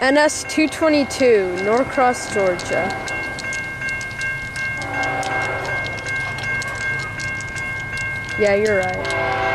NS 222, Norcross, Georgia. Yeah, you're right.